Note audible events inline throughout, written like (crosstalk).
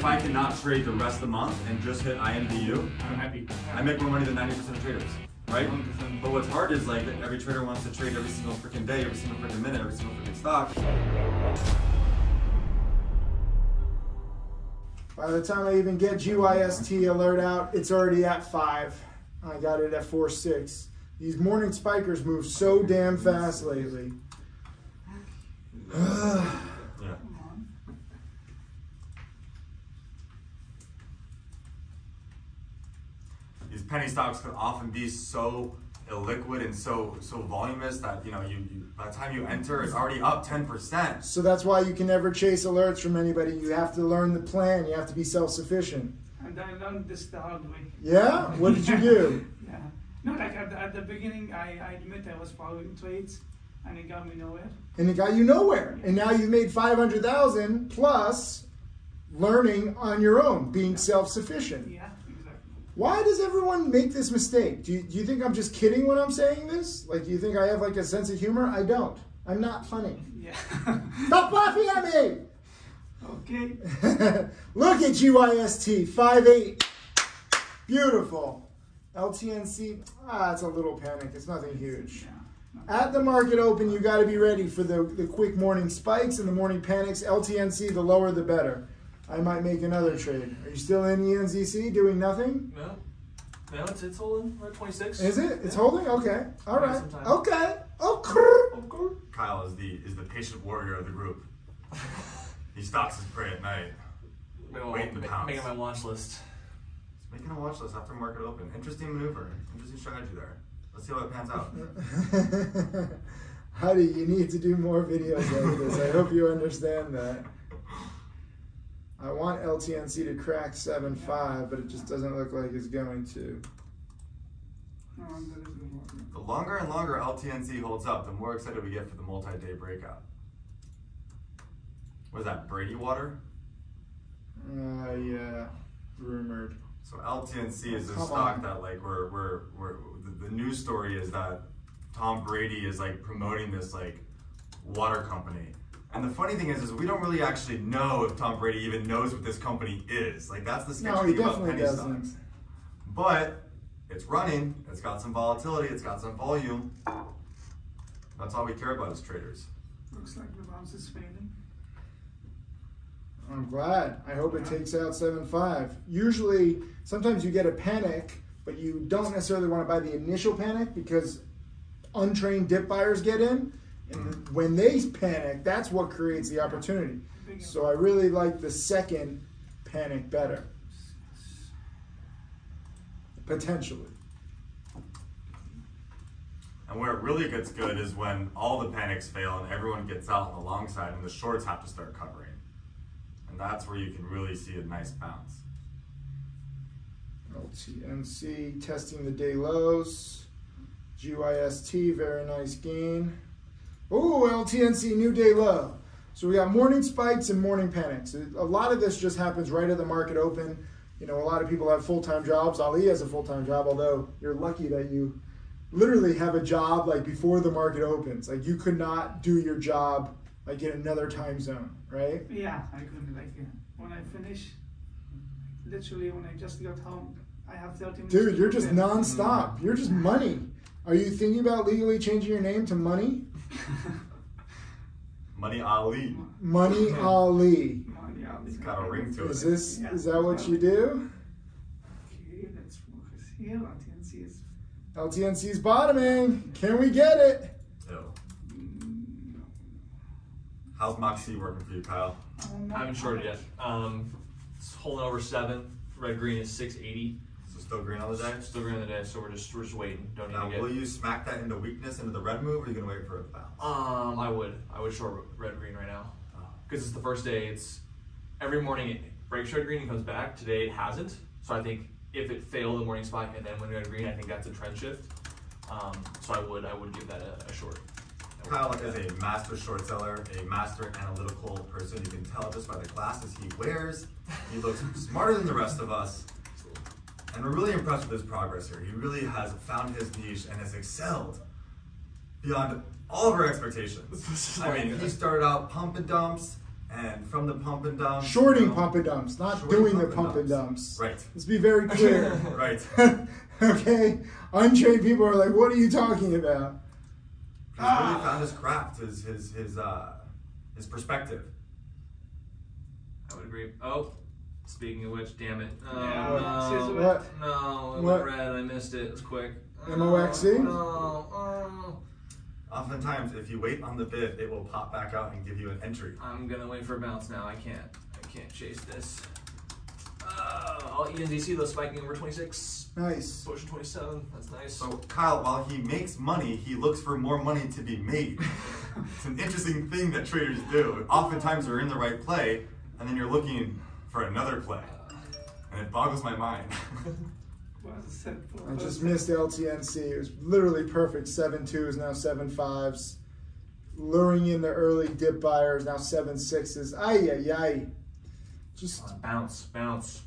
If I cannot trade the rest of the month and just hit INVU, I'm happy. I make more money than 90% of traders, right? 100%. But what's hard is like that every trader wants to trade every single freaking day, every single freaking minute, every single freaking stock. By the time I even get GYST alert out, it's already at five. I got it at four six. These morning spikers move so damn fast lately. (sighs) (sighs) (sighs) Yeah. These penny stocks can often be so illiquid and so so voluminous that you know you, you by the time you enter it's already up 10%. So that's why you can never chase alerts from anybody. You have to learn the plan. You have to be self-sufficient. And I learned this the hard way. Yeah? What did you do? (laughs) Yeah. No, like at the, at the beginning, I, I admit I was following trades, and it got me nowhere. And it got you nowhere. And now you've made 500,000 plus learning on your own, being self-sufficient. Yeah, exactly. Why does everyone make this mistake? Do you, do you think I'm just kidding when I'm saying this? Like, do you think I have like a sense of humor? I don't. I'm not funny. Yeah. (laughs) Stop laughing at me! okay. (laughs) Look at GYST, 5'8". Beautiful. LTNC, ah, it's a little panic. It's nothing huge. At the market open, you got to be ready for the, the quick morning spikes and the morning panics. LTNC, the lower the better. I might make another trade. Are you still in ENZC doing nothing? No, no, it's it's holding. We're at 26. Is it? It's Yeah. holding? Okay. All Give it right. some time. Okay. Okay. Okay. Kyle is the is the patient warrior of the group. (laughs) He stalks his prey at night. Making Waiting to my, pounce. making my watch list. He's making a watch list after market open. Interesting maneuver. Interesting strategy there. Let's see how it pans out. (laughs) Huddy, you need to do more videos like this. I hope you understand that. (laughs) I want LTNC to crack 7.5, but it just doesn't look like it's going to. No, that is good one. The longer and longer LTNC holds up, the more excited we get for the multi-day breakout. Was that, Brady water? Uh, yeah, rumored. So LTNC is a Come stock on. that like we're we're we're the, the news story is that Tom Brady is like promoting this like water company. And the funny thing is, is we don't really actually know if Tom Brady even knows what this company is. Like that's the sketchy No, thing about penny doesn't. stocks. But it's running. It's got some volatility. It's got some volume. That's all we care about as traders. Looks like the bounce is failing. I'm glad. I hope it takes out 7.5. Usually, sometimes you get a panic, but you don't necessarily want to buy the initial panic because untrained dip buyers get in. And when they panic, that's what creates the opportunity. So I really like the second panic better, potentially. And where it really gets good is when all the panics fail and everyone gets out on the long side and the shorts have to start covering. And that's where you can really see a nice bounce. LTNC testing the day lows. GYST, very nice gain. Ooh, LTNC, new day low. So we got morning spikes and morning panics. A lot of this just happens right at the market open. You know, a lot of people have full time jobs. Ali has a full time job, although you're lucky that you literally have a job like before the market opens. Like you could not do your job like in another time zone, right? Yeah, I couldn't. like when I finish. Literally, when I just got home, I have 30 minutes. Dude, you're just nonstop. You're just money. Are you thinking about legally changing your name to Money? (laughs) Money Ali. Money Ali. Money out. It's got a ring to Is it. this is that what you do? Okay, let's focus here. LTNC is. LTNC's bottoming. Can we get it? Ew. mm, How's Moxie working for you, Kyle? I'm I not- haven't shorted yet. Um, it's holding over seven. Red green is 680. Still green on the day? Still green on the day, so we're just we're just waiting. Don't need Now, to get. will you smack that into weakness into the red move, or are you gonna wait for it to bounce? Um, I would. I would short red green right now. Because it's the first day. It's every morning it breaks red green and comes back. Today it hasn't. So I think if it failed the morning spike and then went red green, I think that's a trend shift. Um, so I would I would give that a, a short. Kyle is a master short seller, a master analytical person. You can tell just by the glasses he wears. He looks (laughs) smarter than the rest of us. And we're really impressed with his progress here. He really has found his niche and has excelled beyond all of our expectations. (laughs) I mean, he started out pump and dumps, And from the pump and dump. Shorting you know- pump and dumps, not Shorting doing the pump pump and and dumps. Right. Let's be very clear. (laughs) Right. (laughs) okay? Untrained people are like, what are you talking about? He's really found his craft, his his his uh his perspective. I would agree. Oh, speaking of which, damn it. Oh, Yeah, no. scissor What? No, it What? went red. I missed it. It was quick. MOXC? Oh, no. Oh. Oftentimes, if you wait on the bid, it will pop back out and give you an entry. I'm gonna wait for a bounce now. I can't. I can't chase this. Uh, I'll ENZC though spiking over 26. Nice. Pushing 27. That's nice. So Kyle, while he makes money, he looks for more money to be made. (laughs) it's an interesting thing that traders do. Oftentimes, they're in the right play, and then you're looking for another play, and it boggles my mind. (laughs) Was set for I just missed LTNC. It was literally perfect. 7 2s, now 7 5s. Luring in the early dip buyers, now 7 6s. Ay, ay, ay. Just, Uh, bounce, bounce.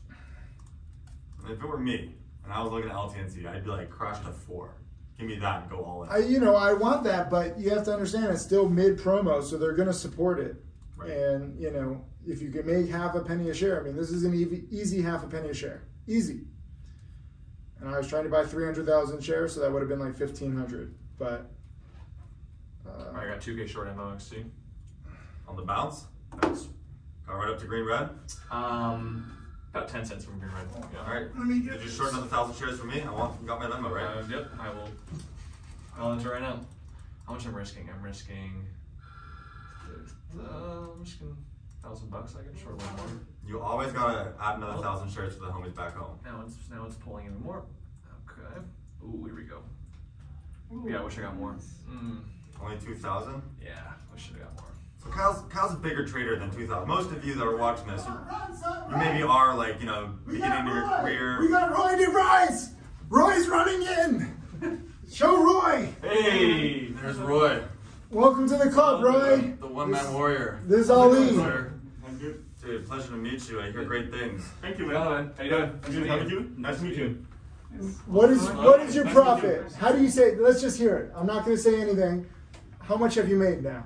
if it were me and I was looking at LTNC, I'd be like, crash to four. Give me that and go all in. I, you know, I want that, but you have to understand it's still mid promo, so they're going to support it. Right. And, you know, if you can make half a penny a share, I mean, this is an easy, easy half a penny a share. Easy. And I was trying to buy 300,000 shares, so that would have been like 1,500. But, uh, I got 2k short MOXC. on the bounce, Bounce. got right up to green red. Um, about 10 cents from green red. Yeah. All right. Let me get Did you short another thousand shares for me? I want got my memo right. Uh, yep, I will. I'll enter right now. How much I'm risking? I'm risking. Uh, I'm risking thousand bucks. I can short one more. You always gotta add another thousand shares for the homies back home. Now it's now it's pulling even more. Okay. Ooh, here we go. Ooh, Yeah, I wish I got more. Mm, Only two thousand. yeah, I wish I got more. So Kyle's Kyle's a bigger trader than two thousand. Most of you that are watching this, you, you maybe are like you know We beginning of your Roy. career. We got Roy DeVries. Roy's running in. Show Roy. Hey, There's Roy, Welcome to the club, Roy. the one man warrior. This is Ali. Sir. I'm. Dude, pleasure to meet you. I hear great things. Thank you, Hello, man. man. How you doing? I'm good. How are you? Nice to meet you. What is what is your Nice to meet profit? How do you say? Let's just hear it. I'm not going to say anything. How much have you made now?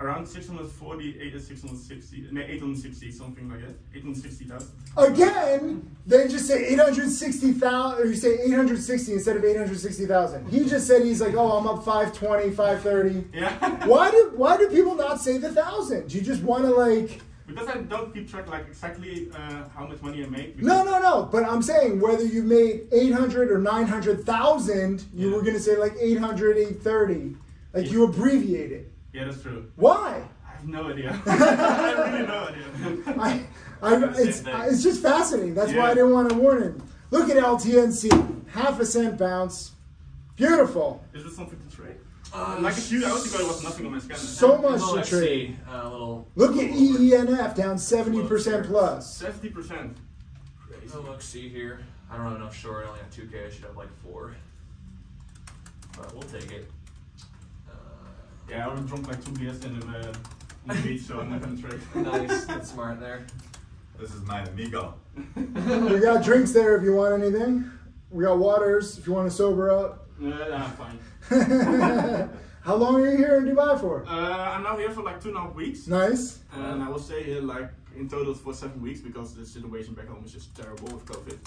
Around 648 or 660, no, 860, something like that. 860,000. Again, they just say 860,000, or you say 860 instead of 860,000. He just said he's like, oh, I'm up 520, 530. Yeah. (laughs) Why do why do people not say the thousand? Do you just want to like? Because I don't keep track like exactly uh, how much money I make. No, no, no. But I'm saying whether you made 800 or 900,000, you Yeah. were gonna say like 800, 830. Like you abbreviate it. Yeah, that's true. Why? I have no idea. (laughs) I have (laughs) really no idea. I, I, it's, it's just fascinating. That's why I didn't want to warn him. Look at LTNC, half a cent bounce, beautiful. Is this something to trade? Uh, like a few hours ago, there was nothing on my scanner. So much to little trade. Uh, little. Look at EENF down 70% plus. 70%. Crazy. Oh, look, see here. I don't have enough short. I only have 2k. I should have like four. But we'll take it. Uh, Yeah, I already drunk like two beers in the, uh, on the beach, so I'm not gonna trade. (laughs) nice. That's smart there. This is my amigo. We got drinks there if you want anything. We got waters if you want to sober up. Uh, nah, fine. (laughs) How long are you here in Dubai for? Uh, I'm now here for like two and a half weeks. Nice. And I will stay here like in total for seven weeks because the situation back home is just terrible with COVID.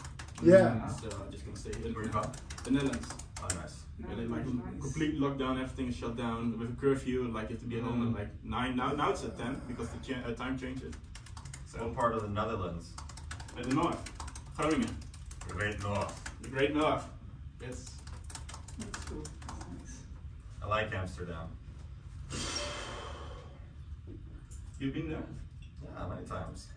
Yeah. So I'm just gonna stay here. Where you from? The Netherlands. Oh, nice. Yeah, they like Nice. complete lockdown, everything is shut down with a curfew. Like you have to be at home at like nine. Now, now it's at ten because the cha- uh, time changes. So What part of the Netherlands? at the north, Groningen, The Great North. the Great North. Yes. That's cool. Nice. I like Amsterdam. You've been there. Yeah, many times.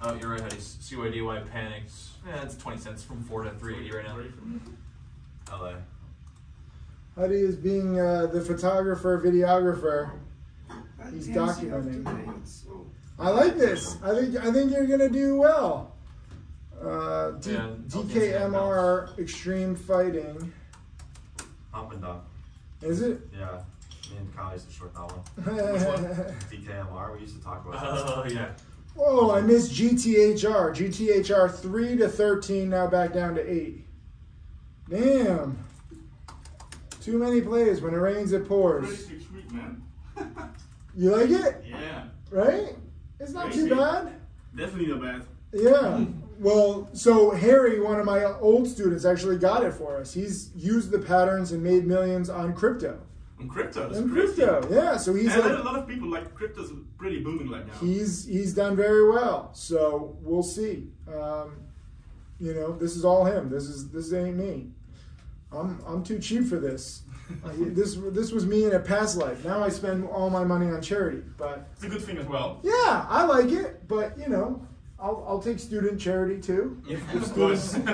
Oh, you're right, Huddy. CYDY panicked. Yeah, it's 20 cents from 4 to 380 right now. LA. Huddy is being uh, the photographer, videographer. He's documenting. of today, it's so- I like this. I think I think you're gonna do well. Uh, D- Yeah, DKMR Extreme Fighting. Pump and dump. Is it? Yeah. Me and Kyle used to short that one. (laughs) oh, DKMR, we used to talk about that. Oh, yeah. Oh, I missed GTHR. GTHR three to thirteen, now back down to eight. Damn. Too many plays. When it rains, it pours. Sweet, man. (laughs) You like it? Yeah, Right? It's not too bad. definitely not bad. Yeah. (laughs) Well, so Harry, one of my old students, actually got it for us. He's used the patterns and made millions on crypto. On crypto, On crypto, yeah. So he's and like, a lot of people like crypto's pretty booming right now. he's he's done very well. So we'll see. Um, you know, this is all him. This is this ain't me. I'm I'm too cheap for this. (laughs) This this was me in a past life. Now I spend all my money on charity. But It's a good thing as well. yeah, I like it. But you know, I'll I'll take student charity too. Of course. (laughs)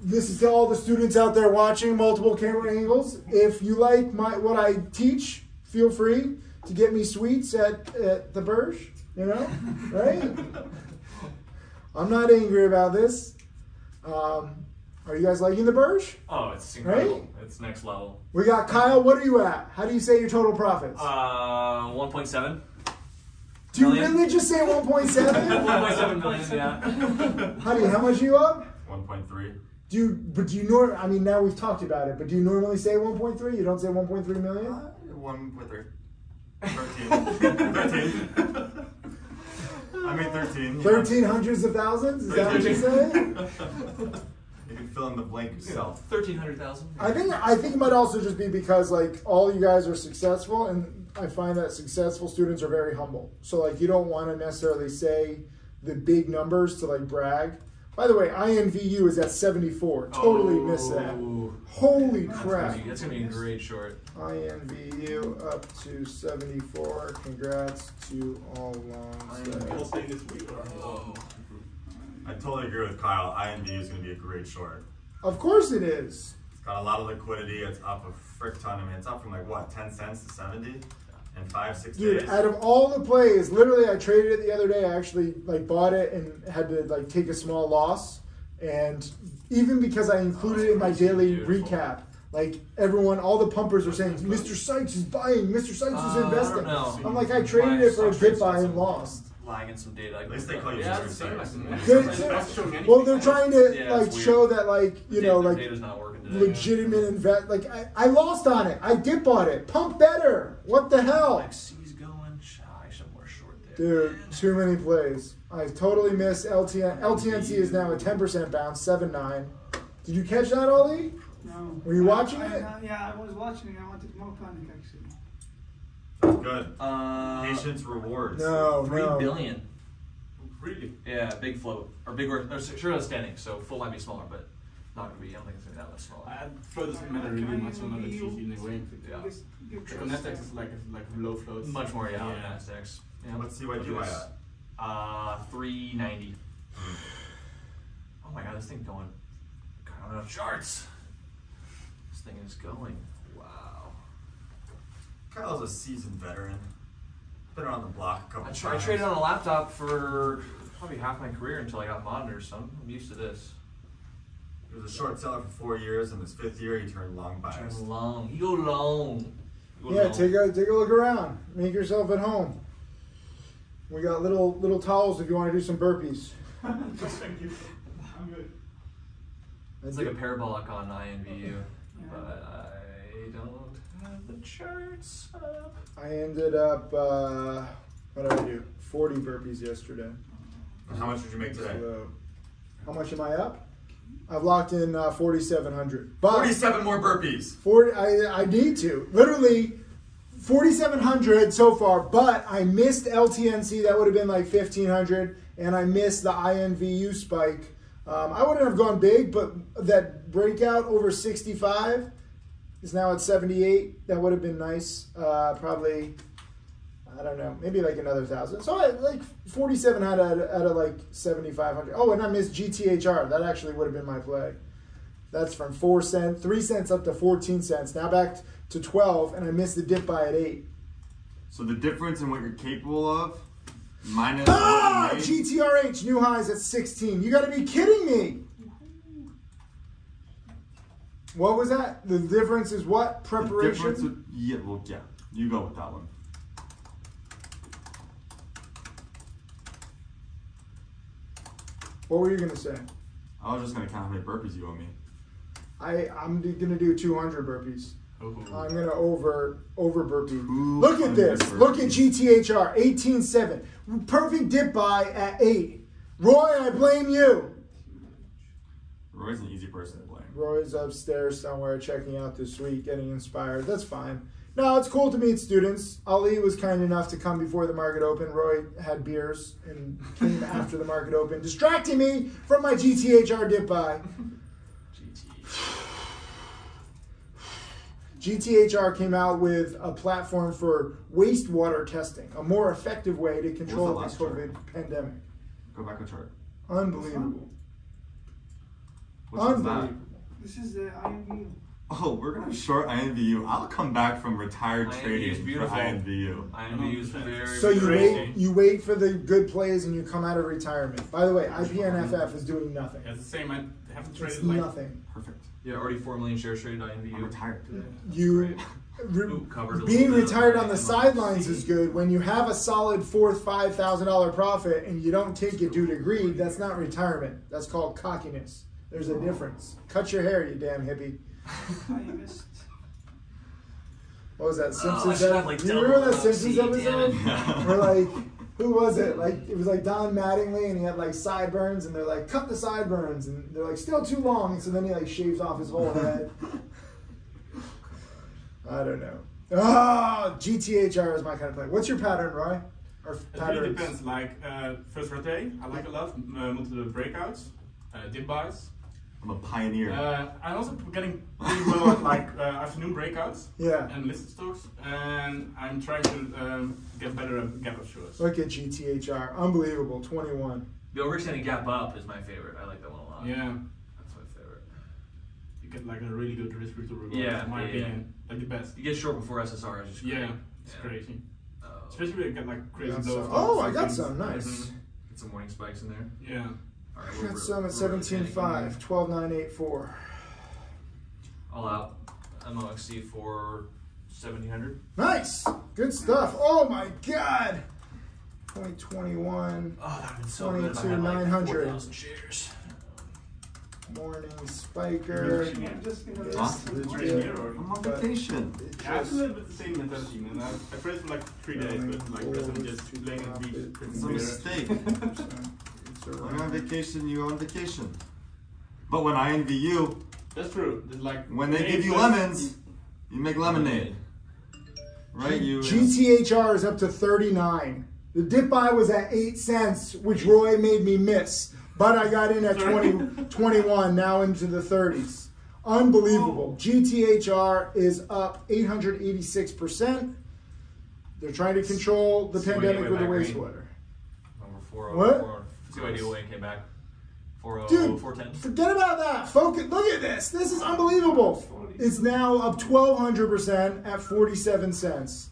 This is to all the students out there watching multiple camera angles. If you like my what I teach, feel free to get me sweets at, at the Burj. You know, right? (laughs) I'm not angry about this. Um, are you guys liking the Burj? Oh, it's incredible. Right? It's next level. We got Kyle. What are you at? How do you say your total profits? Uh, 1.7. do you million. really just say 1.7? 1.7 (laughs) million, yeah. (laughs) Honey, how much are you up? 1.3. Do you, but do you norm? I mean, now we've talked about it, but do you normally say 1.3? You don't say 1.3 million? Uh, 1.3. (laughs) 13. 13. I mean 13. you know. Thirteen hundreds of thousands? Is that what you're saying? You can fill in the blank yourself. 1300,000. I think I think it might also just be because like all you guys are successful, and I find that successful students are very humble. So like you don't want to necessarily say the big numbers to like brag. By the way, INVU is at 74. Totally oh. missed that. Oh, Holy That's crap. gonna, be, that's gonna be a great short. INVU up to 74. Congrats to all long All staying this week. Or. I totally agree with Kyle. INV is going to be a great short. Of course it is. It's got a lot of liquidity. It's up a frick ton. I mean, it's up from like what, 10 cents to 70 in five, six Dude, days. out of all the plays, literally, I traded it the other day. I actually like bought it and had to like take a small loss. And even because I included it in my daily Beautiful. recap, like everyone, all the pumpers are saying, "Mr. Sykes is buying. Mr. Sykes Uh, is I investing." don't know. I'm like, I traded it for a dip buy and lost. Lagging some data. At least they call you yeah, Mr. it's the same. They're- It's not showing anything. Well, they're trying to Yeah, like show that like you know like data's not working today. legitimate invest. Like I, I lost on it. I dip on it. Pump better. What the hell? XC's going. Sh- I should more short there. Dude, too many plays. I totally missed LTN. LTNC is now a 10% bounce, 7 9. Did you catch that, Ollie? No. Were you watching I- it? I- yeah, I was watching. It. I wanted more panic actually. That's good. Uh, Patience rewards. No, Three no. billion. Really? Yeah, big float or big. Or, or sure, outstanding. So full might be smaller, but not gonna be. I don't think it's gonna be that much smaller. I flow doesn't matter really much on other exchanges in a way. Yeah. Just give So trust. Nasdaq is like a, like low float. Much more, yeah. Yeah. On Nasdaq's. Yeah. Let's see what Look you at at. Uh, three ninety. Oh my god, this thing going. Kind of charts. This thing is going. Wow. Kyle's a seasoned veteran. Been around the block a couple I, times. tra- I traded on a laptop for probably half my career until I got monitors. So I'm I'm used to this. He was a short seller for four years. In his fifth year, he turned long Turn biased. long. You go long. You go Yeah, long. take a take a look around. Make yourself at home. We got little little towels if you want to do some burpees. (laughs) Thank you. I'm good. It's like a parabolic on INVU, Yeah. but I don't have the charts up. I ended up uh, what did I do? Forty burpees yesterday. How much did you make today? So, how much am I up? I've locked in uh, forty-seven hundred. But 47 more burpees. 40, I, I need to. Literally 4,700 so far, but I missed LTNC. That would have been like 1,500. And I missed the INVU spike. Um, I wouldn't have gone big, but that breakout over 65 is now at 78. That would have been nice. Uh, probably, I don't know, maybe like another thousand. So I, like 47 out of, out of like 7,500. Oh, and I missed GTHR. That actually would have been my play. That's from four cents, three cents up to 14 cents. Now back to 12, and I missed the dip by at eight. So the difference in what you're capable of, minus Ah, GTHR new highs at 16. You got to be kidding me. What was that? The difference is what? the Preparation. difference with, yeah, well, yeah, you go with that one. what were you gonna say? I was just gonna count how many burpees you owe me. I I'm gonna do 200 burpees. Ooh. I'm gonna over over burpee. Look at this. hundred Look at burpees. GTHR 18.7. Perfect dip by at eight. Roy, I blame you. Roy's an easy person to blame. Roy's upstairs somewhere checking out the suite, getting inspired. That's fine. No, it's cool to meet students. Ali was kind enough to come before the market open. Roy had beers and came (laughs) after the market open, distracting me from my GTHR dip buy. GTHR came out with a platform for wastewater testing, a more effective way to control the chart? COVID pandemic. Go back a chart. Unbelievable. Which one's that? Unbelievable. This is the IMU. Oh, we're gonna short INVU. I'll come back from retired INVU is trading for beautiful. INVU. IMVU is oh, very. So you Crazy. wait, you wait for the good plays and you come out of retirement. By the way, IPNFF is doing nothing. Yeah, it's the same. I haven't It's like nothing. Perfect. Yeah, already four million shares traded I'm INVU. retired. today. You re- Ooh, being retired on the sidelines is good. When you have a solid fourth five thousand dollar profit and you don't take it due to greed, that's not retirement. That's called cockiness. There's a difference. Cut your hair, you damn hippie. (laughs) I missed. What was that Oh, Simpsons? should ep- have, like, Do you remember that double Simpsons LC, episode? it. Where (laughs) like, who was it? Like it was like Don Mattingly, and he had like sideburns, and they're like, cut the sideburns, and they're like, still too long, and so then he like shaves off his whole head. (laughs) I don't know. Ah, GTHR is my kind of play. What's your pattern, Roy? Or It really depends. Like uh, first rotate, I like a lot. Uh, multiple breakouts, uh, dip buys. I'm a pioneer. Uh, I'm also getting pretty well at like uh, afternoon breakouts Yeah. and listed stocks, and I'm trying to um, get better at gap up shorts. Look at GTHR, unbelievable, twenty-one. The overextending gap up is my favorite. I like that one a lot. Yeah, That's my favorite. you get like a really good risk return reward. Yeah, in my yeah, opinion, like the best. You get short before SSR is just great. Yeah, it's Yeah. crazy. Oh. Especially when you get like crazy Got oh, I like got some. Nice. Mhm. Get some morning spikes in there. Yeah. All right, we're- Got some we're at seventeen rotating. five, twelve nine eight four. All out. MOXC for 1700. Nice, good stuff. Oh my God. Point twenty-one. Oh, that would have been so good. if I 22, had, like, 900. 4,000 shares. Morning spiker. Yeah, I'm just gonna Huh? list some It's more. really here, or- I'm on vacation. It Yeah, a little bit the same mentality, man. I, I played for like three days, but like I'm just laying at the beach. It's a mistake. (laughs) It's When you're on vacation, you're on vacation. But when I envy you, That's true. There's like when they give you lemons, you make lemonade. Right? You. GTHR is up to 39. The dip buy was at 8 cents, which Roy made me miss. But I got in at 20, (laughs) 21, now into the 30s. Unbelievable. Oh. GTHR is up 886%. They're trying to control the So pandemic with the went back wastewater. Number 4 What? See what I do when it came back. 4 Dude, 410. forget about that. Focus. Look at this. This is unbelievable. It's now up 1,200% at 47 cents.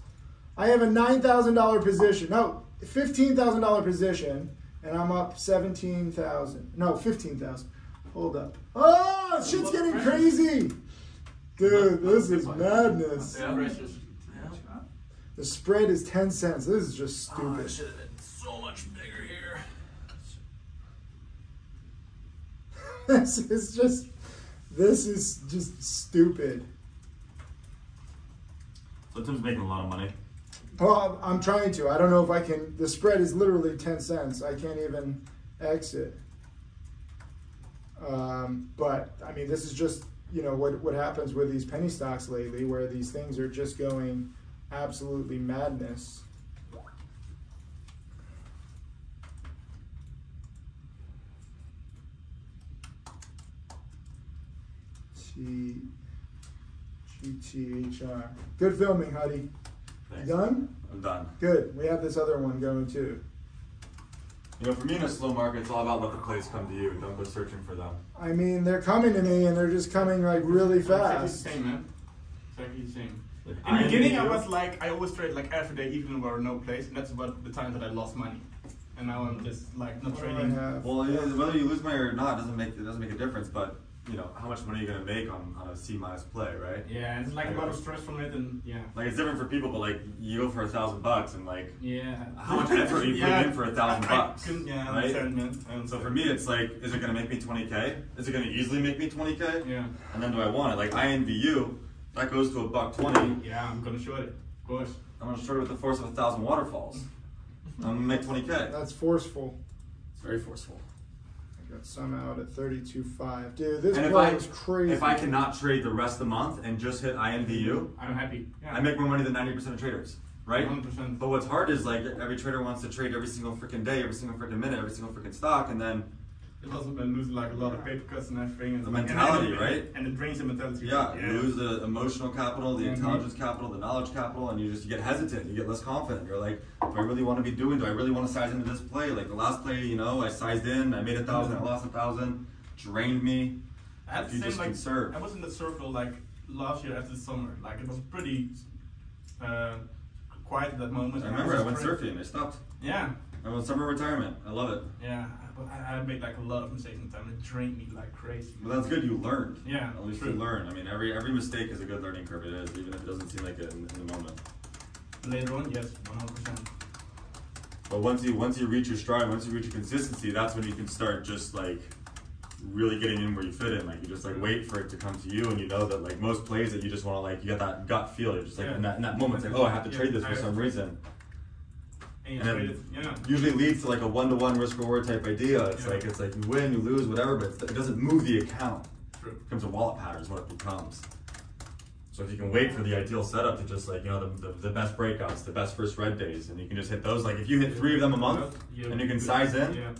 I have a $9,000 position. No, $15,000 position, and I'm up 17,000. No, 15,000. Hold up. Oh, shit's getting crazy. Dude, this is madness. Yeah. Precious. Yeah. The spread is 10 cents. This is just Oh, stupid. it should have been so much bigger here. (laughs) this is just, this is just stupid. So Tim's making a lot of money. Well, I'm trying to. I don't know if I can. The spread is literally 10 cents. I can't even exit. Um, but, I mean, this is just, you know, what, what happens with these penny stocks lately, where these things are just going absolutely madness. T GTHR. Good filming, Huddy. Thanks. Done? I'm done. Good. We have this other one going too. You know, for me in a slow market, it's all about let the plays come to you. Don't go searching for them. I mean, they're coming to me and they're just coming like really Exactly the fast. same, man. Exactly the same. Like, In the beginning, I was like, I always trade like every day, even when there were no plays, and that's about the time that I lost money. And now I'm just like not What trading. Well, yeah, whether you lose money or not doesn't make it doesn't make a difference. But you know, how much money you're you gonna make on, on a C minus play, right? Yeah, it's like a lot of stress from it, and yeah. Like it's different for people, but like you go for a thousand bucks and like Yeah. How much effort are you putting (laughs) in for a thousand I- I bucks, couldn't- yeah, I right? understand, man. I so for me, it's like, is it gonna make me twenty k? Is it gonna easily make me twenty k? Yeah. And then do I want it? Like I envy you. That goes to a buck twenty. Yeah, I'm gonna short it. Of course. I'm gonna short it with the force of a thousand waterfalls. I'm gonna make twenty k. That's forceful. It's very forceful. I got some out at 32.5. Dude, this And if play I is crazy. if I cannot trade the rest of the month and just hit INVU, I'm happy. Yeah. I make more money than ninety percent of traders, right? 100%. But what's hard is like every trader wants to trade every single freaking day, every single freaking minute, every single freaking stock, and then It's also been losing like a lot of paper cuts and everything. And The mentality, and, right? And it drains the mentality. yeah, you lose the emotional capital, the Mhm. intelligence capital, the knowledge capital, and you just you get hesitant, you get less confident. You're like, do I really want to be doing? Do I really want to size into this play? Like the last play, you know, I sized in, I made a thousand, I lost a thousand, drained me. I the you just like, conserve. I was in the circle like last year after the summer. Like it was pretty uh, quiet at that moment. I remember I was went surfing, I stopped. Yeah, I went summer retirement. I love it. yeah. But I, I made like a lot of mistakes in time. It drained me like crazy. But that's good. You learned. Yeah, At least true. you learn. I mean, every every mistake is a good learning curve. It is, even if it doesn't seem like it in, in the moment. Later on, yes, 100%. But once you once you reach your stride, once you reach your consistency, that's when you can start just like really getting in where you fit in. Like you just like wait for it to come to you, and you know that like most plays that you just want to like you get that gut feel. You're just like in that in that moment, it's like oh I have to trade this for some reason. And And yeah. Usually leads to like a one to one risk reward type idea. It's Yeah. like it's like you win, you lose, whatever, but it's- it doesn't move the account. True. It becomes a wallet pattern is what it becomes. So if you can wait for the ideal setup to just like you know the, the, the best breakouts, the best first red days, and you can just hit those. Like if you hit three of them a month, Yeah, and you can size in, Yeah,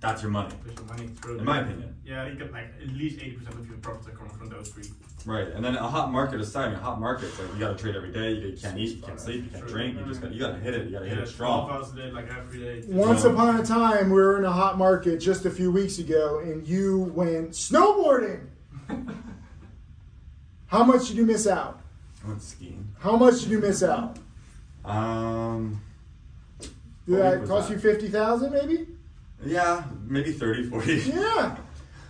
that's your money, push your money through. in my opinion. Yeah, you get like at least 80% of your profits are coming from those three. Right. And then a hot market aside, I mean, hot markets like you got to trade every day. You can't eat, you can't sleep, you can't True. drink. You just got you got to hit it. You got to hit it strong. hours a day, like every day. Once Yeah. upon a time, we were in a hot market just a few weeks ago, and you went snowboarding. (laughs) How much did you miss out? I went skiing. How much did you miss out? Um. Did What that cost that? you fifty thousand, maybe? Yeah, maybe 30, 40. Yeah. (laughs)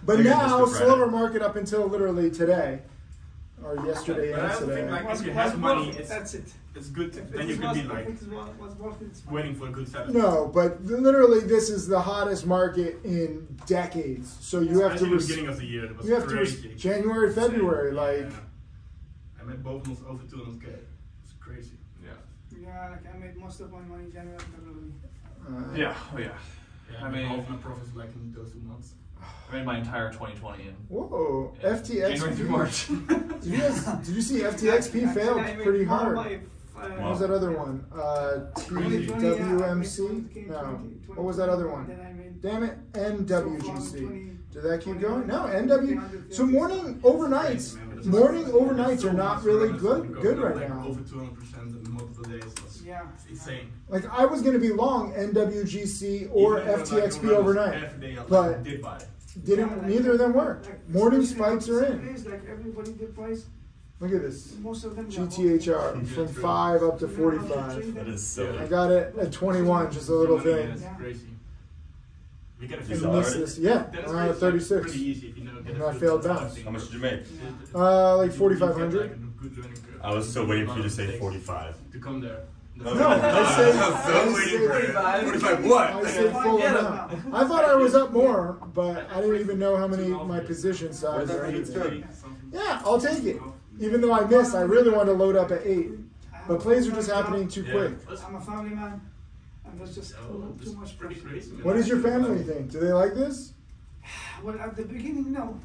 But now, missed the silver market up until literally today, or yesterday But I and also think, today. like, if you have money, it, it's, that's it. it's good. To, then it you is can be like it is wa- worth it, waiting for a good setup. No, but literally, this is the hottest market in decades. So you have to. Especially in the beginning of the year, it was you have to. crazy. Res- January, Insane. February, like. Yeah. I made both almost over 200k. It's crazy. Yeah. Yeah, like I made most of my money in January, February. Uh, Yeah. Oh yeah. Yeah, I I made mean- half my profits like in those two months. I made my entire 2020 in Whoa, yeah, FTX. January through March. Did you guys? Did you see FTXP Actually, failed I pretty hard? by, uh, What was that other one? Uh, Crazy. 2020, yeah, TWMC? No. What was that other one? Then I made Damn it, NWGC. Did that keep going? No, NW. So morning overnights, morning overnights are not really good good right now. Over 200% in multiple days. That's Yeah. it's insane. Like I was gonna be long NWGC or Even if, like, FTXP overnight. Every day, I like, but- did buy. Didn't Yeah, like- neither of them work. like, Morning spikes are in. Days, like everybody did price. Look at this. Most of them. GTHR from (laughs) five up to forty-five. That is so. I got it at twenty-one, just a little Money, thing. It's Yeah. crazy. You get a You few saw this, yeah, Then around pretty- thirty-six. Pretty easy if you know. Get And a I few failed bounce. How much did you make? Uh, like 4,500. like, a good learning curve. I was still waiting for you to say 45. To come there. No, I say, I was so I waiting say, for it. 45. 45 what? I say full amount. I thought I was up more, but I didn't even know how many my position size Where's or anything. Yeah, I'll take it. Even though I missed, I really wanted to load up at eight. But plays are just happening too quick. That's- I'm a family man, and there's just too, too much pressure. What does your family think? Do they like this? Well, at the beginning, no.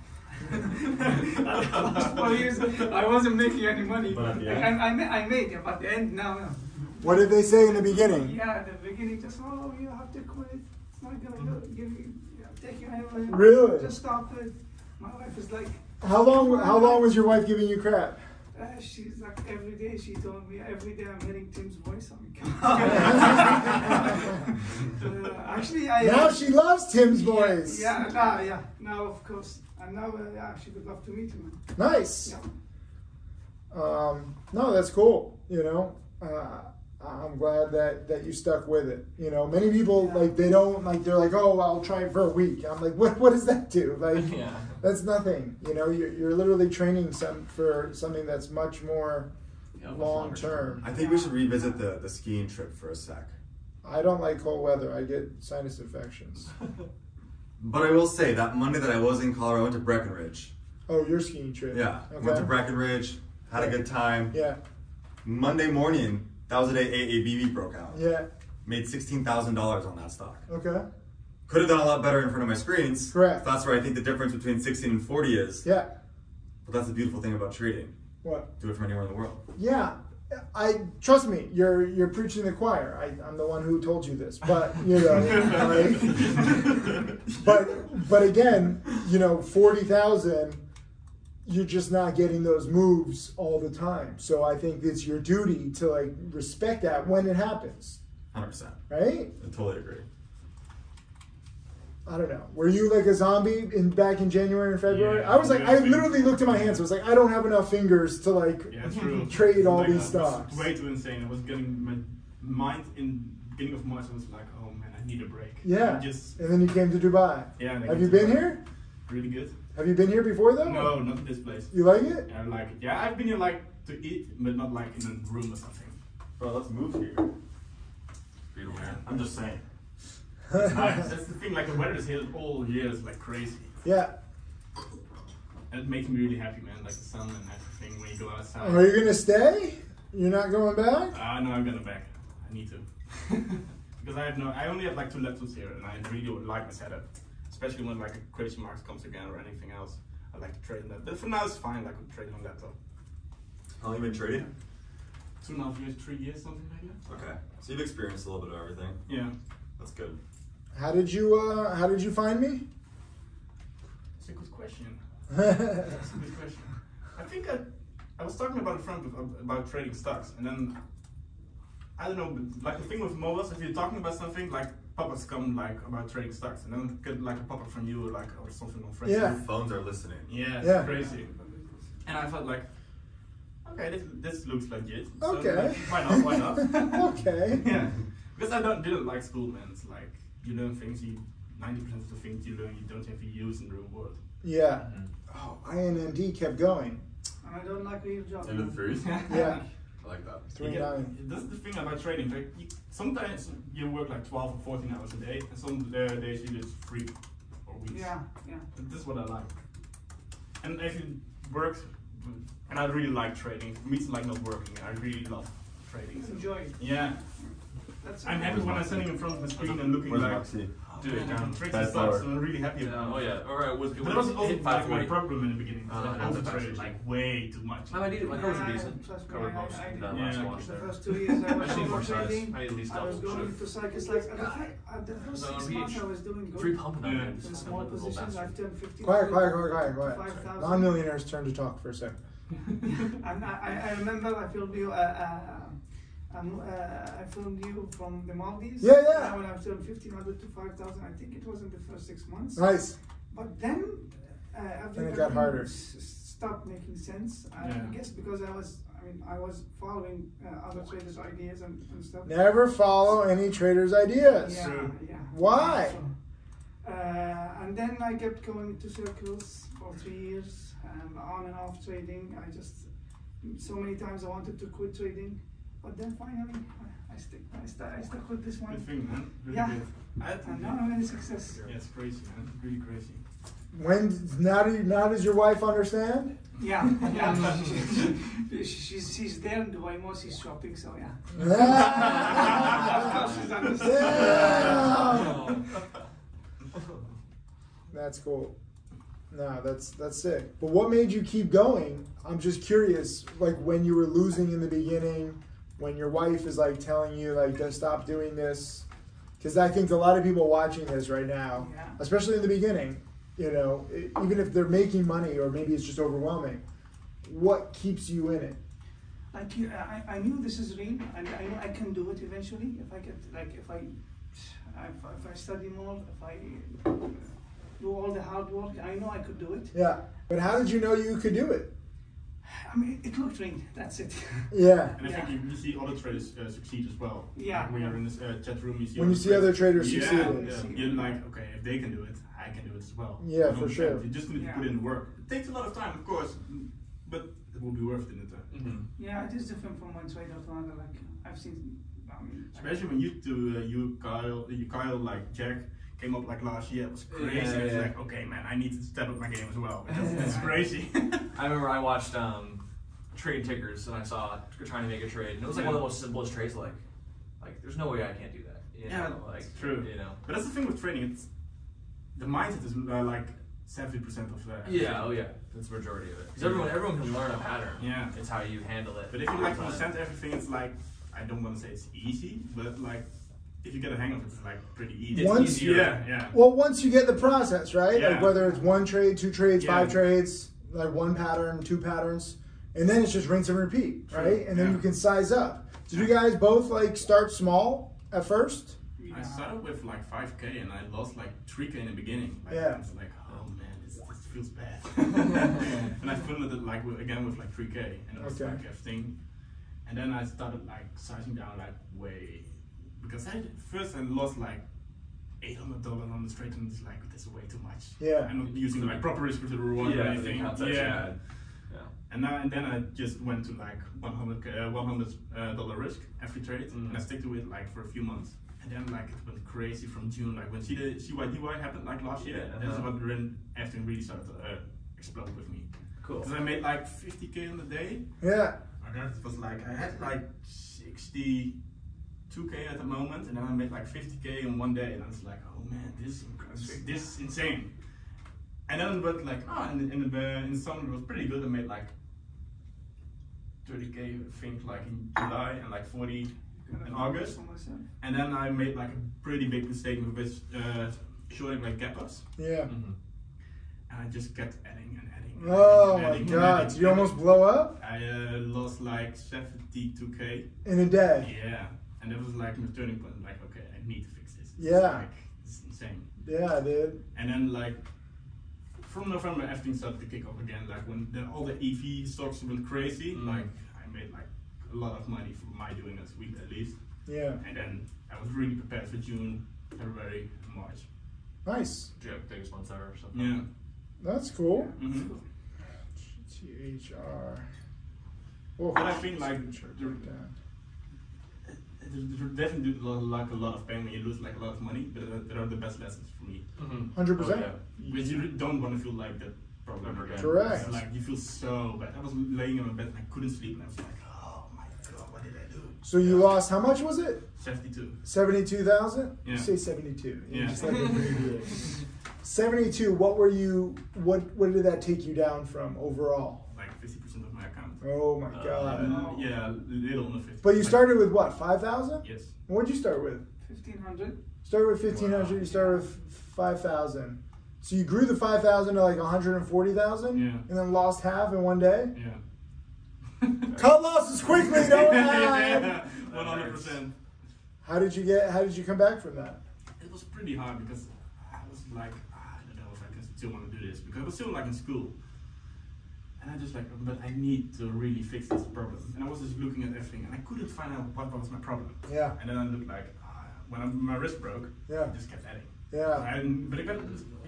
(laughs) (laughs) Last four years, I wasn't making any money. But at the and end? I, I made it, but at the end, now, no. What did they say in the beginning? Yeah, at the beginning, just, oh, you have to quit. It's not gonna go, give you, yeah, take you anywhere. Really? Just stop it. My wife is like, How long? How long was your wife giving you crap? uh, she's like, every day she told me, every day I'm hearing Tim's voice. I'm like, (laughs) (laughs) uh, actually, I. Now she loves Tim's Yeah, voice. Yeah, now, yeah, now of course. And now, uh, yeah, she would love to meet him. Nice. Yeah. Um, no, that's cool. You know, uh, I'm glad that that you stuck with it. You know, many people Yeah. like they don't like they're like, oh, I'll try it for a week. I'm like, what? What does that do? (laughs) Like, yeah. that's nothing. You know, you're, you're literally training some for something that's much more Yeah, long term. I think we should revisit the, the skiing trip for a sec. I don't like cold weather. I get sinus infections. (laughs) But I will say that Monday that I was in Colorado, I went to Breckenridge. Oh, your skiing trip. Yeah, Okay. went to Breckenridge, had a good time. Yeah. Monday morning, that was the day AABB broke out. Yeah. Made sixteen thousand dollars on that stock. Okay. Could have done a lot better in front of my screens. Correct. That's where I think the difference between sixteen and forty is. Yeah. But that's the beautiful thing about trading. What? Do it from anywhere in the world. Yeah. I trust me. You're you're preaching the choir. I, I'm the one who told you this, but you know, (laughs) like, but but again, you know, forty thousand. You're just not getting those moves all the time. So I think it's your duty to like respect that when it happens, Hundred percent. right? I totally agree. I don't know. Were you like a zombie in back in January and February? Yeah, I was like, I literally looked at my hands. I was like, I don't have enough fingers to like Yeah, true. trade all Like, uh, these it was stocks. Way too insane. I was getting my mind in beginning of March. I was like, oh man, I need a break. Yeah. I just And then you came to Dubai. yeah. Have you been Dubai. here? Really good. Have you been here before though? No, not this place. You like it? I like it. Yeah, I've been here like to eat, but not like in a room or something. Bro, let's move here. Beautiful. Yeah. I'm just saying. (laughs) Nice. That's the thing. Like the weather is here all year is like crazy. yeah. And it makes me really happy, man. Like the sun and everything when you go outside. Are you gonna stay? You're not going back? Ah, no, I'm gonna back. I need to. (laughs) because I have no, I only have like two laptops here, and I really like my setup. Especially when like a question marks comes again or anything else. I like to trade on that. But for now, it's fine. Like with trading on that laptop. How long you been trading? Two and a half years, three years, something like that. Okay. So you've experienced a little bit of everything. Yeah. That's good. How did you uh how did you find me? It's a good question. (laughs) That's a good question. I think I, I was talking about in front of, about trading stocks, and then I don't know, but like the thing with mobiles, if you're talking about something, like pop-ups come like about trading stocks, and then get like a pop-up from you, like or something on Facebook. Yeah. Phones are listening. Yeah, it's Yeah. crazy. And I felt like, okay, this, this looks legit. So, Okay. like, why not? Why not? (laughs) okay. yeah, because I don't didn't like school, man. It's like you learn things you. Ninety percent of the things you learn, you don't have to use in the real world. Yeah. Mm-hmm. Oh, INMD kept going. And I don't like real job. In the first. Yeah. (laughs) I like that. Three get- nine. This is the thing about trading. Like you, sometimes you work like twelve or fourteen hours a day, and some uh, days you just free or weeks. Yeah, yeah. But This is what I like. And if it works, and I really like trading. For me, it's like not working. I really love trading. so- Enjoy. Yeah, That's I'm happy when I'm sitting in front of the screen and looking Where's like, Moxie? Dude, man, down. trades Bad and stuff. forward. So I'm really happy. Yeah, about oh yeah. All right. Was, But that was also like my problem in the beginning. Uh, Uh, I that's overtraded like way too much. No, I did. My covers are Yeah, decent. trust me, Covered most of did. that Yeah. last launch The there. first two years I (laughs) I was just need more size. I need at least I was going Shoot. into cycles like at the, fir- the first So six months. I was doing good. Three pumping Yeah. on In small positions I've turned 15. Quiet, quiet, quiet, quiet, quiet. Non-millionaires turn to talk for a second. (laughs) (laughs) And I, I- I remember I filmed you. Uh, uh, um, uh, I filmed you from the Maldives. Yeah, yeah. Now when I've turned 1500 to 5000, I think it was in the first six months. Nice. But then, uh, after Then it got harder. s- stopped making sense. I Yeah. guess because I was, I mean, I was following uh, other traders' ideas and, and stuff. Never follow any trader's ideas. Yeah, True. yeah. Why? So, uh, and then I kept going to circles for three years and on and off trading. I just so many times I wanted to quit trading, but then finally I, I stick. I, st- I stuck with this Good one, thing, man. Really Yeah. good. I and now I'm in success. Yeah, it's crazy, man. Really crazy. When now do you, now does your wife understand? Yeah, (laughs) yeah. she, she, she's she's there in Dubai more. She's shopping, so yeah. Yeah. (laughs) She's understand. That's cool. No, that's that's sick. But what made you keep going? I'm just curious. Like when you were losing in the beginning, when your wife is like telling you like to stop doing this, because I think a lot of people watching this right now, Yeah. especially in the beginning, you know, e- even if they're making money or maybe it's just overwhelming, what keeps you in it? like you- I, I knew this is real and I know I can do it eventually if I get like if I if, if I study more if I uh, do all the hard work I know I could do it Yeah. But how did you know you could do it? I mean it looked real that's it (laughs) Yeah. And I think Yeah. you, you see other traders uh, succeed as well. Yeah. Like when you're in this uh, chat room, you see When you see other traders yeah, succeeding. Yeah, you're like, okay, if they can do it, I can do it as well. Yeah, You for know, sure. You just need to put in the work. It takes a lot of time, of course, but it will be worth it in the time. Mhm. yeah it is different from one trader to another like I've seen I mean Especially when you two, uh, you Kyle, you Kyle, like Jack came up like last year. It was crazy. Yeah, it's yeah. like, okay, man, I need to step up my game as well. It's, (laughs) it's crazy. (laughs) I remember I watched um, trading tickers, and I saw trying to make a trade, and it was like one of the most simplest trades. Like, like there's no way I can't do that. You Yeah, know, like true. You know. But that's the thing with trading. It's the mindset is uh, like seventy percent of the. Yeah. Oh yeah. That's the majority of it. Because everyone, everyone can learn a pattern. Yeah. It's how you handle it. But if you like understand everything, it's like I don't want to say it's easy, but like if you get a hang of it, it's like pretty easy. Once- easier. yeah, yeah. Well, once you get the process, right? Like Yeah. whether it's one trade, two trades, five trades, like one pattern, two patterns, and then it's just rinse and repeat, True, right? And then yeah. you can size up. Did you guys both like start small at first? I started with like 5k and I lost like 3k in the beginning. Like, Yeah. I was like, oh man, this, this feels bad. (laughs) (laughs) and I funded it like again with like 3k and it was Okay. like everything. And then I started like sizing down like way because I first I lost like. Eight hundred dollars on the trade and it's like this is way too much. Yeah. I'm not using like proper risk to reward or Yeah, the anything. Yeah. Yeah. And, now, and then I just went to like 100 uh, 100 uh, dollar risk every trade, Mm. and I stick to it like for a few months. And then like it went crazy from June. Like when C- the CYDY happened like last year, Yeah, that's uh-huh. what when everything really started to uh, explode with me. Cool. Because I made like 50k on the day. Yeah. And that was like I had like 62k at the moment, and then I made like 50k in one day, and I was like, oh man, this this, this is insane. And then but like oh, in in the in summer it was pretty good. I made like 30k, I think like in July and like 40 in August. And then I made like a pretty big mistake with uh, shorting like gap ups, Yeah. Mhm. and I just kept adding and adding. and Oh adding my adding god. adding Did you almost blow up I uh, lost like 72k. in a day? Yeah, and that was like my turning point. Like, okay, I need to fix this. It's Yeah. like, it's insane. Yeah, dude. And then like from November, everything started to kick off again. Like when the, all the EV stocks went crazy, Mm. like I made like a lot of money for my doing this week at least. Yeah. And then I was really prepared for June, February, March. Nice. Do you have biggest months ever or something? Yeah. That's cool. Mhm. THR. Oh, But I think like Sure, the, break down. There's there's definitely a lot, like a lot of pain when you lose like a lot of money, but that are the best lessons for me. Mm-hmm. 100%. Oh, yeah. Because you don't want to feel like that problem Never again. again. Correct. It's Like you feel so bad. I was laying in my bed and I couldn't sleep, and I was like, oh my god, what did I do? So you lost, how much was it? Seventy-two. 72,000? You say 72. You Yeah. just like abbreviate. (laughs) 72, what were you, what, what did that take you down from overall? Like fifty percent of my account. Oh my Uh, god. Uh, yeah, little under fifty. But you started with what, 5,000? Yes. What'd you start with? 1500. Started with 1,500, you started with 5,000. So you grew the 5,000 to like 140,000? Yeah. And then lost half in one day? Yeah. (laughs) Cut losses quickly, don't (laughs) add. One hundred percent. How did you get, how did you come back from that? It was pretty hard because I was like, "Ah, I don't know if I can still want to do this because I was still like in school. And I just like, but I need to really fix this problem. And I was just looking at everything and I couldn't find out what was my problem. Yeah, And then I looked like, ah, when I, my wrist broke, Yeah. I just kept adding. yeah. And, but it got,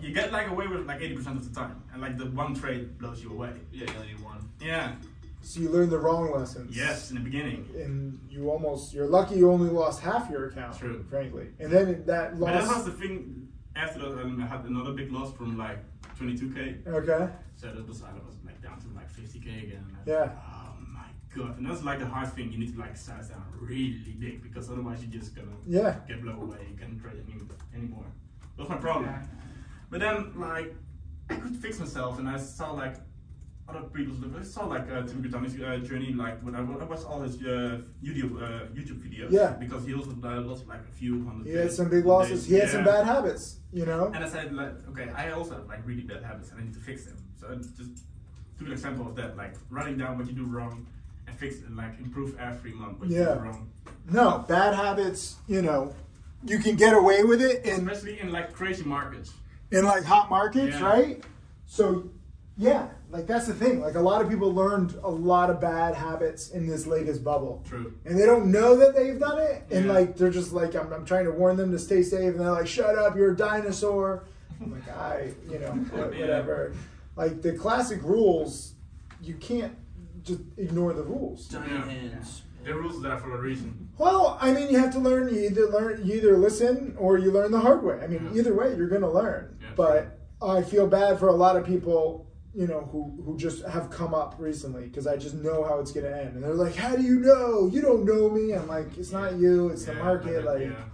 you get like away with like 80% of the time. And like the one trade blows you away. Yeah, you only need one. Yeah. So you learned the wrong lessons. Yes, in the beginning. And you almost, you're lucky you only lost half your account. True. Frankly. And then that loss. But that was the thing. After that, um, I had another big loss from like 22k. Okay. So that was I was like down to like 50k again. And Yeah. oh my god! And that's like the hard thing. You need to like size down really big because otherwise you're just gonna Yeah. get blown away. You can't trade any anymore. That's my problem. But then like I could fix myself, and I saw like other people's. I saw like uh, Tim Grittani's uh, journey, like when I, wa- I watched all his uh, YouTube uh, YouTube videos. Yeah. Because he also uh, lost like a few hundred. He had some big losses. days. He had some bad habits, you know? And I said, like, okay, I also have like really bad habits and I need to fix them. So I just took an example of that, like writing down what you do wrong and fix it, and like improve every month what you Yeah. do wrong. No, bad habits, you know, you can get away with it in, Especially in like crazy markets. in like hot markets, Yeah. right? So, yeah, like that's the thing. Like a lot of people learned a lot of bad habits in this latest bubble. True. And they don't know that they've done it. And Yeah. like, they're just like, I'm, I'm trying to warn them to stay safe. And they're like, shut up, you're a dinosaur. I'm like, I, you know, (laughs) whatever. Yeah. Whatever. Like the classic rules, you can't just ignore the rules. Giant Yeah. hands. The rules are for a reason. Well, I mean, you have to learn. You either learn, you either listen, or you learn the hard way. I mean, Yeah. either way, you're going to learn. Yeah, but I feel bad for a lot of people you know, who who just have come up recently because I just know how it's gonna end, and they're like, "How do you know? You don't know me." I'm like, "It's not you. It's the market." but, Like, yeah.